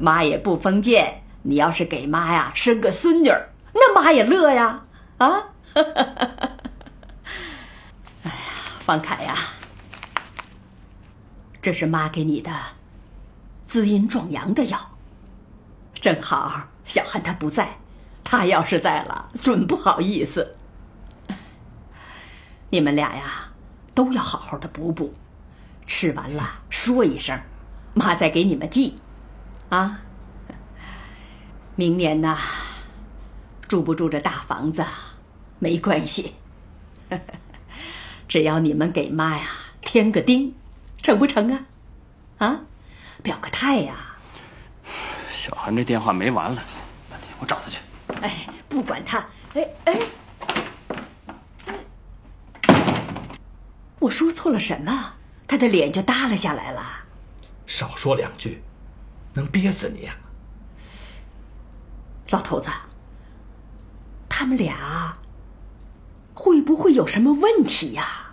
妈也不封建。你要是给妈呀生个孙女儿，那妈也乐呀！啊，哎呀，方凯呀，这是妈给你的滋阴壮阳的药。正好小汉他不在，他要是在了，准不好意思。你们俩呀，都要好好的补补，吃完了说一声，妈再给你们寄，啊。明年呐，住不住这大房子没关系，只要你们给妈呀添个丁，成不成啊？啊，表个态呀！小韩这电话没完了，我找他去。哎，不管他，哎哎，我说错了什么？他的脸就耷拉下来了。少说两句，能憋死你呀！老头子，他们俩会不会有什么问题呀？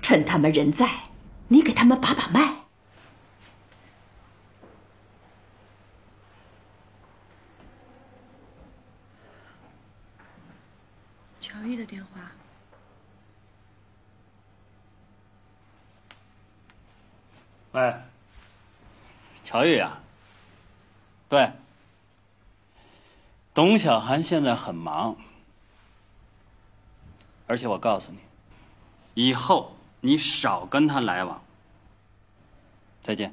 趁他们人在，你给他们把把脉。乔玉的电话。喂，乔玉啊，对。董小涵现在很忙，而且我告诉你，以后你少跟他来往。再见。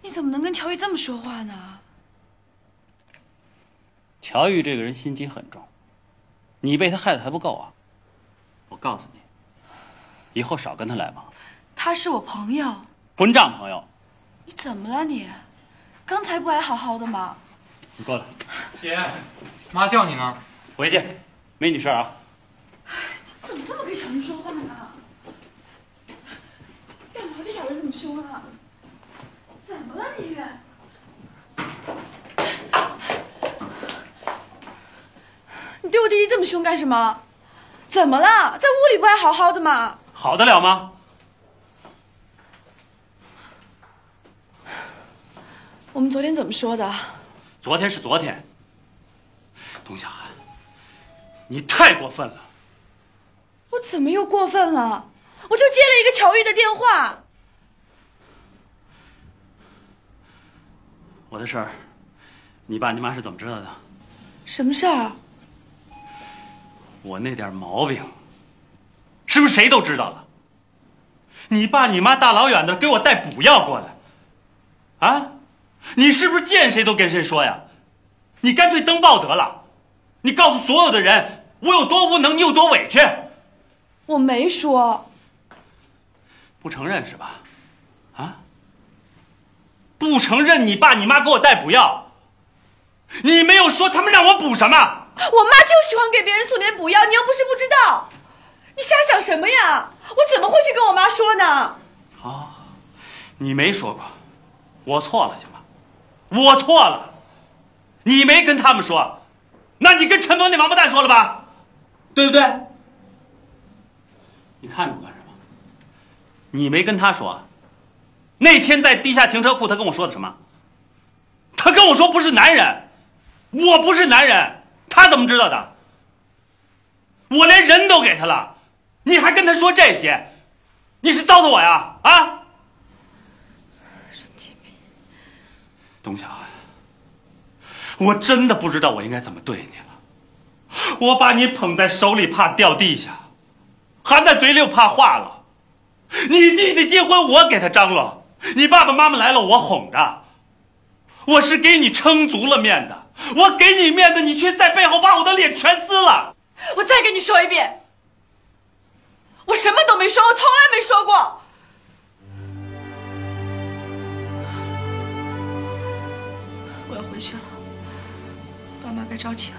你怎么能跟乔玉这么说话呢？乔玉这个人心机很重，你被他害的还不够啊！我告诉你，以后少跟他来往。他是我朋友。混账朋友！你怎么了你？刚才不还好好的吗？你过来。姐，妈叫你呢。回去，没你事儿啊。你怎么这么跟小玉说话呢？干嘛对小玉这么凶啊？怎么了你？你对我弟弟这么凶干什么？怎么了？在屋里不还好好的吗？好得了吗？我们昨天怎么说的？昨天是昨天。董小涵，你太过分了！我怎么又过分了？我就接了一个乔玉的电话。我的事儿，你爸你妈是怎么知道的？什么事儿？我那点毛病，是不是谁都知道了？你爸你妈大老远的给我带补药过来，啊？你是不是见谁都跟谁说呀？你干脆登报得了。你告诉所有的人，我有多无能，你有多委屈。我没说。不承认是吧？啊？不承认你爸你妈给我带补药，你没有说他们让我补什么？我妈就喜欢给别人送点补药，你又不是不知道。你瞎想什么呀？我怎么会去跟我妈说呢？好，你没说过，我错了，行吗？我错了，你没跟他们说。那你跟陈峰那王八蛋说了吧，对不对？你看着我干什么？你没跟他说。那天在地下停车库，他跟我说的什么？他跟我说不是男人，我不是男人，他怎么知道的？我连人都给他了，你还跟他说这些，你是糟蹋我呀？啊！董小涵。我真的不知道我应该怎么对你了。我把你捧在手里怕掉地下，含在嘴里又怕化了。你弟弟结婚我给他张罗，你爸爸妈妈来了我哄着。我是给你撑足了面子，我给你面子，你却在背后把我的脸全撕了。我再跟你说一遍，我什么都没说，我从来没说过。别着急了，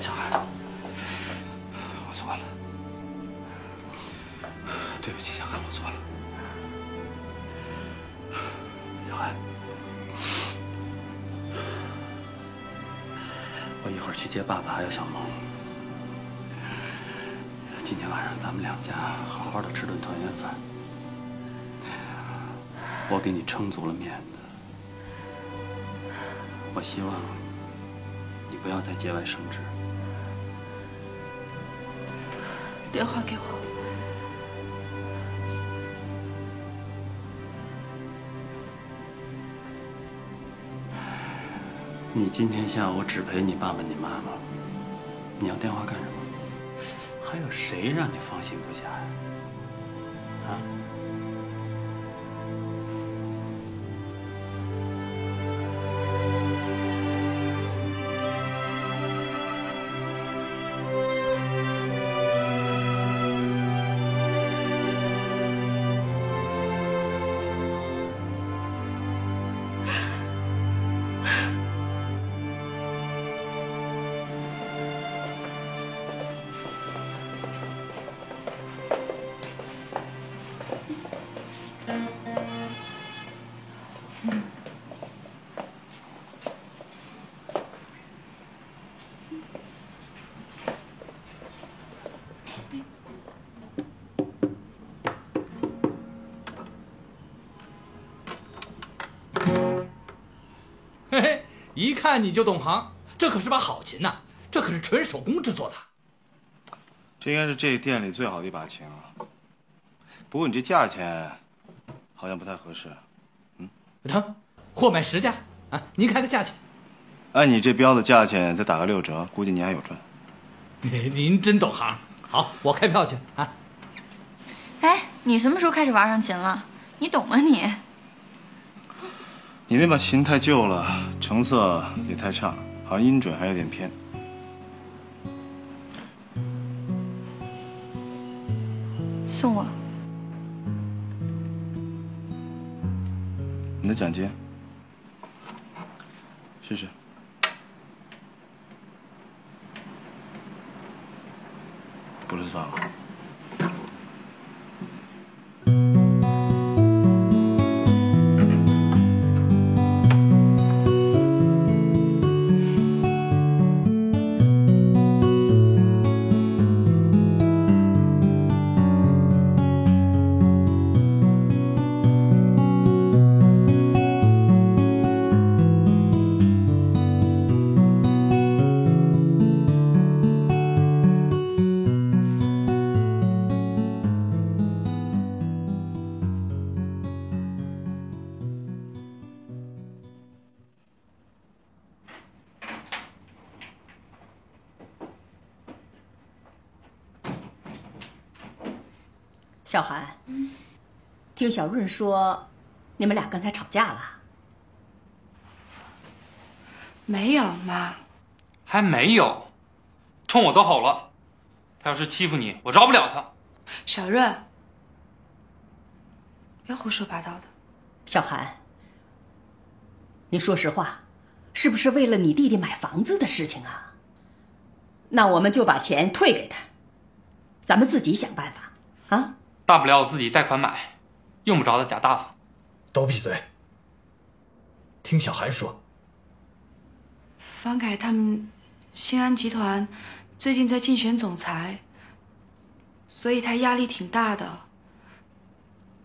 小孩，我错了，对不起，小孩，我错了。小孩，我一会儿去接爸爸还有小萌。今天晚上咱们两家好好的吃顿团圆饭，我给你撑足了面子。我希望不要再节外生枝。电话给我。你今天下午只陪你爸爸、你妈妈，你要电话干什么？还有谁让你放心不下呀？啊？嘿一看你就懂行，这可是把好琴呐，这可是纯手工制作的。这应该是这店里最好的一把琴了。不过你这价钱好像不太合适。嗯成，货卖实价啊，您开个价钱。按你这标的价钱，再打个六折，估计你还有赚。您真懂行。好，我开票去啊。哎，你什么时候开始玩上琴了？你懂吗你？你那把琴太旧了，成色也太差，好像音准还有点偏。送我。你的奖金，试试。不是算了。小韩，听小润说，你们俩刚才吵架了。没有妈，还没有，冲我都吼了。他要是欺负你，我饶不了他。小润，别胡说八道的。小韩，你说实话，是不是为了你弟弟买房子的事情啊？那我们就把钱退给他，咱们自己想办法啊。大不了我自己贷款买，用不着他假大方。都闭嘴！听小韩说，方凯他们新安集团最近在竞选总裁，所以他压力挺大的。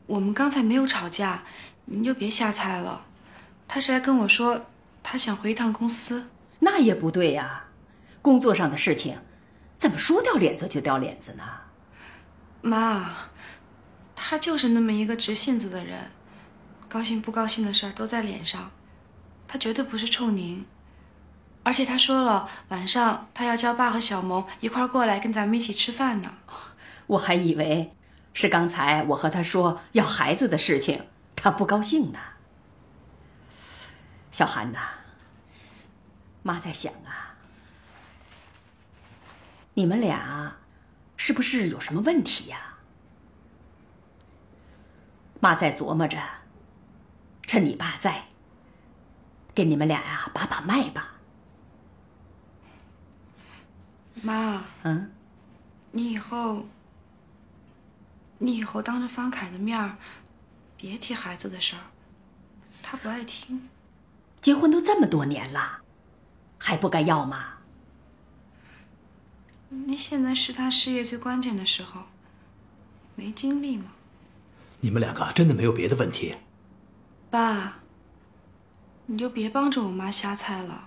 我们刚才没有吵架，您就别瞎猜了。他是来跟我说，他想回一趟公司。那也不对呀，工作上的事情，怎么说掉脸子就掉脸子呢？妈，他就是那么一个直性子的人，高兴不高兴的事儿都在脸上，他绝对不是冲您。而且他说了，晚上他要叫爸和小萌一块儿过来跟咱们一起吃饭呢。我还以为是刚才我和他说要孩子的事情，他不高兴呢。小韩呐，妈在想啊，你们俩是不是有什么问题呀？妈在琢磨着，趁你爸在，给你们俩呀把把脉吧。妈，嗯，你以后，你以后当着方凯的面儿，别提孩子的事儿，他不爱听。结婚都这么多年了，还不该要吗？你现在是他事业最关键的时候，没精力吗？你们两个真的没有别的问题？爸，你就别帮着我妈瞎猜了。